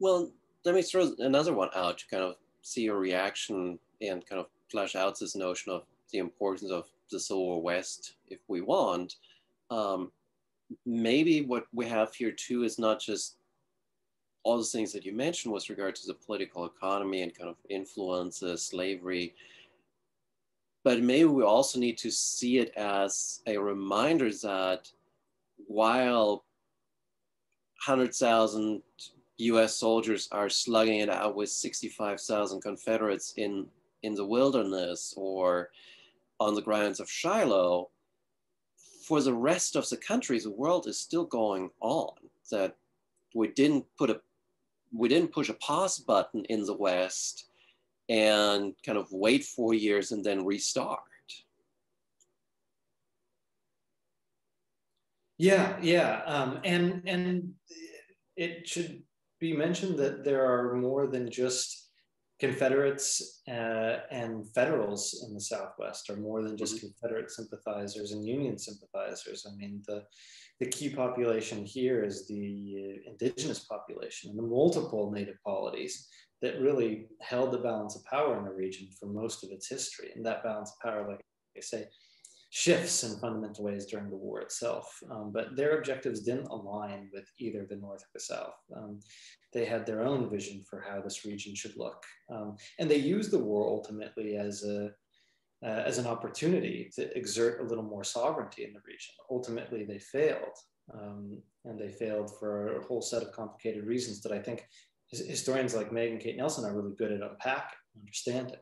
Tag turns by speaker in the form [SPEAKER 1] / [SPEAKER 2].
[SPEAKER 1] Well, let me throw another one out to kind of see your reaction and kind of flesh out this notion of the importance of the solar West if we want. Um, maybe what we have here too is not just all the things that you mentioned with regard to the political economy and kind of influences, slavery, but maybe we also need to see it as a reminder that while 100,000 US soldiers are slugging it out with 65,000 Confederates in, in the wilderness or on the grounds of Shiloh, for the rest of the country, the world is still going on. That we didn't put a we didn't push a pause button in the West and kind of wait four years and then restart.
[SPEAKER 2] Yeah, yeah, um, and and it should be mentioned that there are more than just Confederates uh, and Federals in the Southwest are more than just mm-hmm. Confederate sympathizers and Union sympathizers. I mean, the, the key population here is the indigenous population and the multiple native polities that really held the balance of power in the region for most of its history. And that balance of power, like I say, shifts in fundamental ways during the war itself. Um, but their objectives didn't align with either the North or the South. Um, they had their own vision for how this region should look. Um, and they used the war ultimately as a uh, as an opportunity to exert a little more sovereignty in the region. Ultimately, they failed, um, and they failed for a whole set of complicated reasons that I think historians like Megan Kate Nelson are really good at unpacking, understanding.